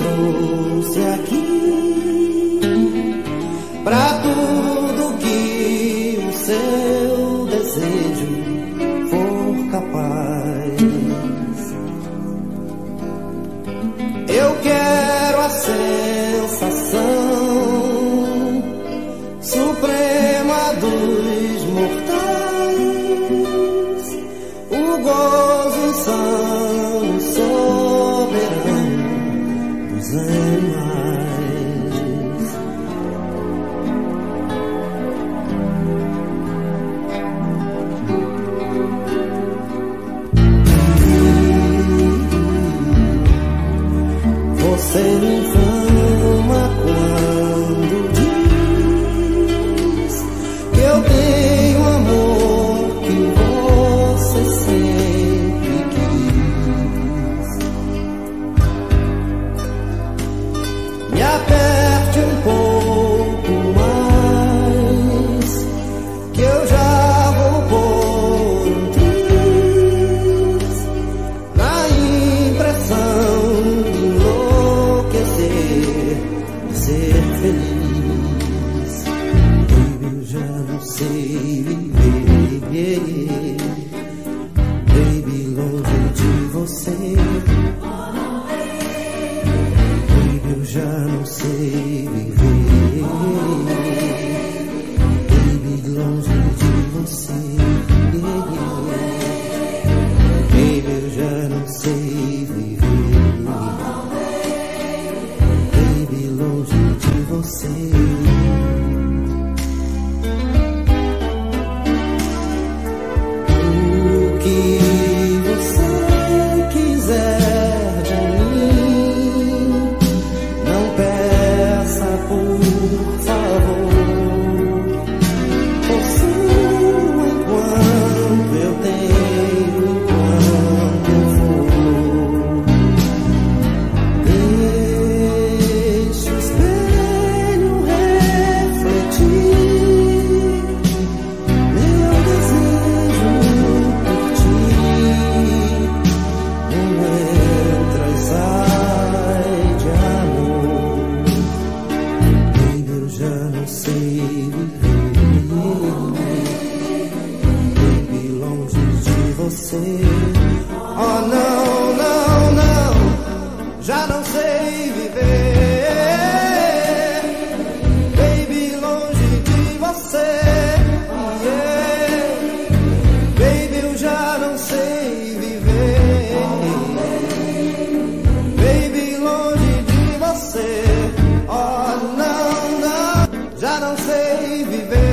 trouxe aqui pra tudo que o seu desejo for capaz. Eu quero a sensação suprema dos mortais, o gozo insano. Soberano dos sei viver. Baby, longe de você. Baby, eu já não sei viver. Baby, longe de você. Baby, eu já não sei viver. Baby, longe de você. Já não sei viver. Baby, longe de você. Oh, não, não, não. Já não sei viver. já não sei viver.